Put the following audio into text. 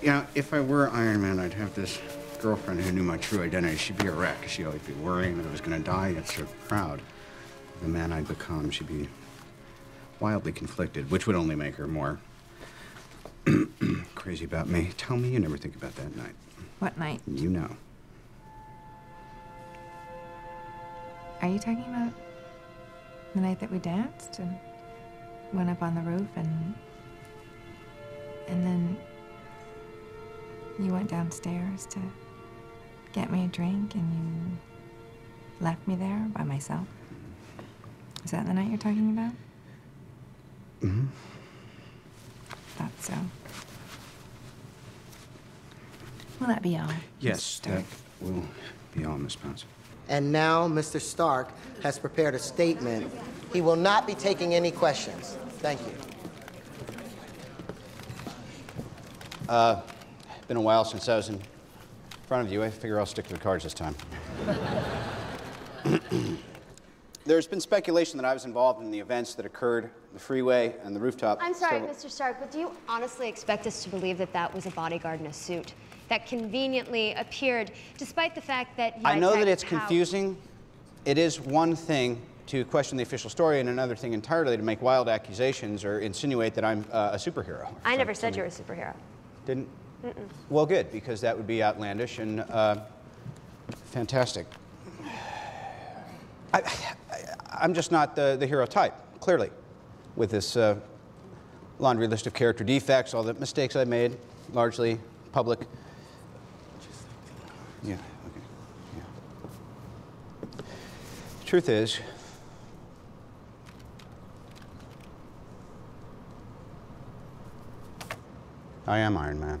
You know, if I were Iron Man, I'd have this girlfriend who knew my true identity. She'd be a wreck. She'd always be worrying that I was going to die against her crowd. The man I'd become, she'd be wildly conflicted, which would only make her more crazy about me. Tell me you never think about that night. What night? You know. Are you talking about the night that we danced and went up on the roof and and then you went downstairs to get me a drink and you left me there by myself? Is that the night you're talking about? Mm-hmm. Thought so. Will that be all? Yes, Mr. that will be all, Miss Potts. And now Mr. Stark has prepared a statement. He will not be taking any questions. Thank you. Been a while since I was in front of you. I figure I'll stick to the cards this time. There's been speculation that I was involved in the events that occurred, the freeway and the rooftop. I'm sorry, several- Mr. Stark, but do you honestly expect us to believe that that was a bodyguard in a suit that conveniently appeared, despite the fact that you I know that it's confusing. It is one thing to question the official story, and another thing entirely to make wild accusations or insinuate that I'm uh, a superhero. I never said you were a superhero. Didn't? Well, good, because that would be outlandish and uh, fantastic. I, I'm just not the, the hero type, clearly, with this uh, laundry list of character defects, all the mistakes I made, largely public. Yeah, okay. Yeah. Truth is, I am Iron Man.